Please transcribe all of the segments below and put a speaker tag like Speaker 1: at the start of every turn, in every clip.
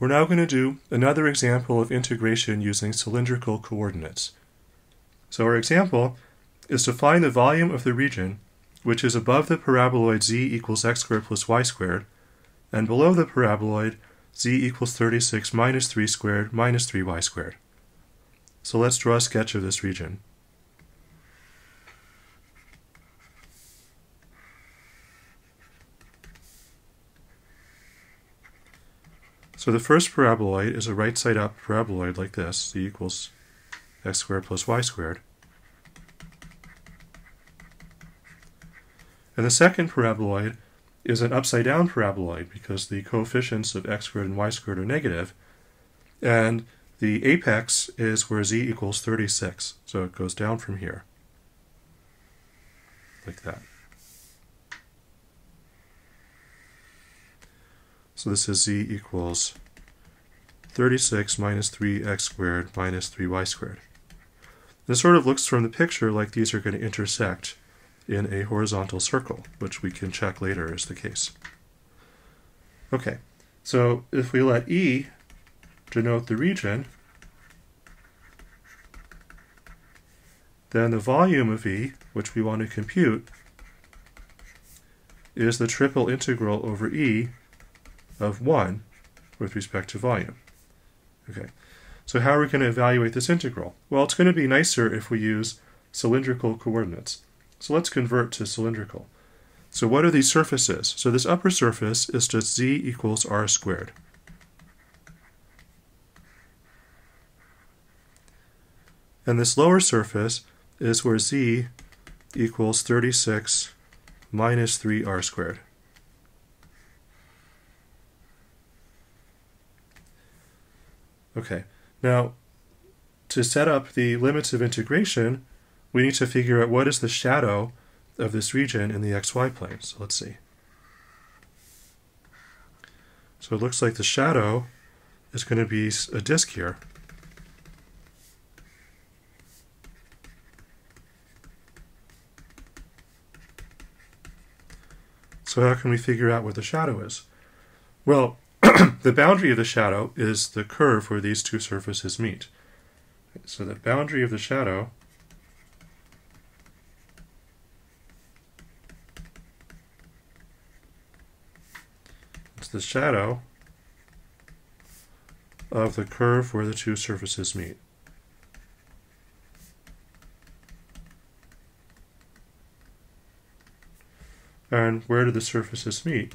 Speaker 1: We're now going to do another example of integration using cylindrical coordinates. So our example is to find the volume of the region which is above the paraboloid z equals x squared plus y squared, and below the paraboloid z equals 36 minus 3 squared minus 3y squared. So let's draw a sketch of this region. So the first paraboloid is a right side up paraboloid like this, z equals x squared plus y squared. And the second paraboloid is an upside down paraboloid because the coefficients of x squared and y squared are negative, and the apex is where z equals 36, so it goes down from here, like that. So this is z equals 36 minus 3x squared minus 3y squared. This sort of looks from the picture like these are going to intersect in a horizontal circle, which we can check later is the case. Okay, so if we let E denote the region, then the volume of E, which we want to compute, is the triple integral over E of 1 with respect to volume. Okay, so how are we going to evaluate this integral? Well, it's going to be nicer if we use cylindrical coordinates. So let's convert to cylindrical. So what are these surfaces? So this upper surface is just z equals r squared. And this lower surface is where z equals 36 minus 3r squared. Okay, now to set up the limits of integration, we need to figure out what is the shadow of this region in the xy plane. So let's see. So it looks like the shadow is going to be a disk here. So how can we figure out what the shadow is? Well, the boundary of the shadow is the curve where these two surfaces meet. So the boundary of the shadow is the shadow of the curve where the two surfaces meet. And where do the surfaces meet?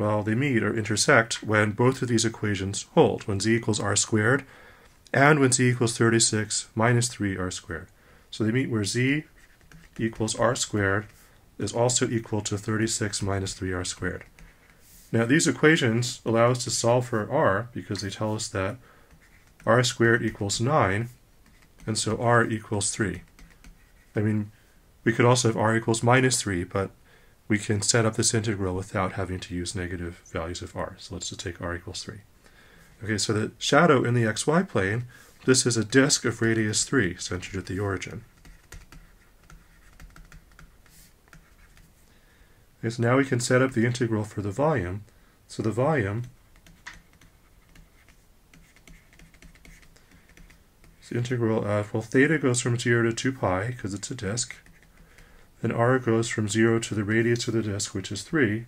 Speaker 1: Well, they meet or intersect when both of these equations hold, when z equals r squared and when z equals 36 minus 3 r squared. So they meet where z equals r squared is also equal to 36 minus 3r squared. Now these equations allow us to solve for r because they tell us that r squared equals 9 and so r equals 3. I mean, we could also have r equals minus 3, but we can set up this integral without having to use negative values of r. So let's just take r equals 3. Okay, so the shadow in the xy plane, this is a disk of radius 3 centered at the origin. Okay, so now we can set up the integral for the volume. So the volume is the integral of, well, theta goes from 0 to 2 pi because it's a disk then r goes from 0 to the radius of the disk, which is 3.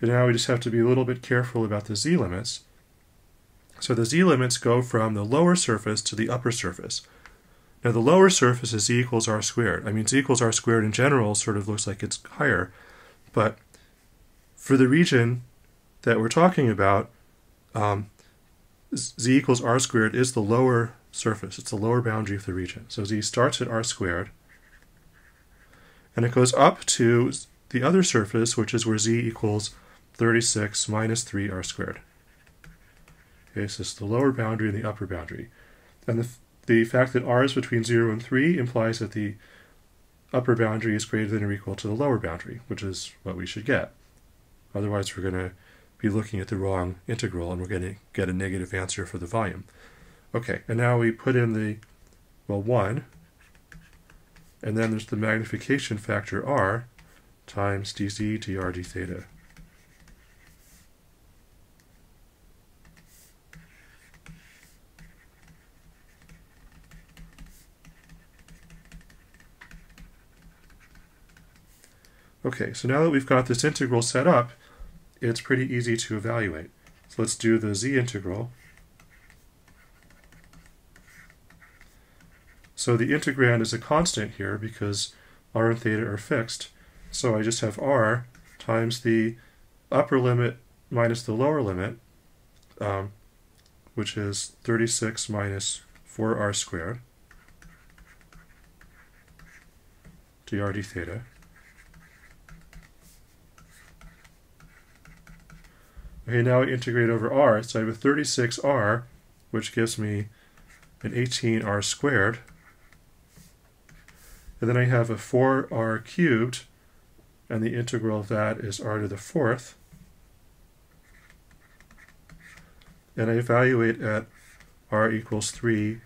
Speaker 1: And now we just have to be a little bit careful about the z limits. So the z limits go from the lower surface to the upper surface. Now the lower surface is z equals r squared. I mean, z equals r squared in general sort of looks like it's higher, but for the region that we're talking about, um, z equals r squared is the lower surface. It's the lower boundary of the region. So z starts at r squared, and it goes up to the other surface, which is where z equals 36 minus 3 r squared. Okay, so it's the lower boundary and the upper boundary. And the, the fact that r is between 0 and 3 implies that the upper boundary is greater than or equal to the lower boundary, which is what we should get. Otherwise, we're going to be looking at the wrong integral and we're going to get a negative answer for the volume. Okay, and now we put in the, well, 1, and then there's the magnification factor r times dz dr d theta. Okay, so now that we've got this integral set up, it's pretty easy to evaluate. So let's do the z integral. So the integrand is a constant here because r and theta are fixed. So I just have r times the upper limit minus the lower limit, um, which is 36 minus 4r squared, dr d theta. Okay, now I integrate over r, so I have a 36r, which gives me an 18r squared. And then I have a 4r cubed, and the integral of that is r to the fourth. And I evaluate at r equals 3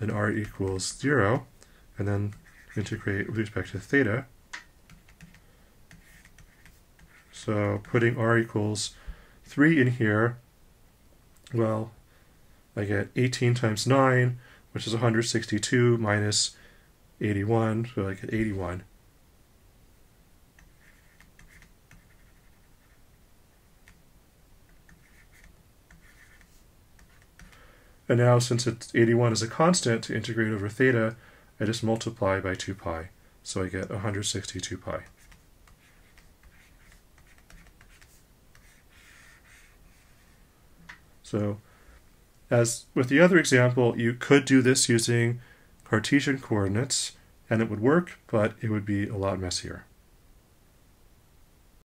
Speaker 1: and r equals 0, and then integrate with respect to theta. So putting r equals 3 in here, well, I get 18 times 9, which is 162 minus 81, so I get 81. And now, since it's 81 is a constant, to integrate over theta, I just multiply by 2 pi. So I get 162 pi. So as with the other example, you could do this using Cartesian coordinates and it would work, but it would be a lot messier.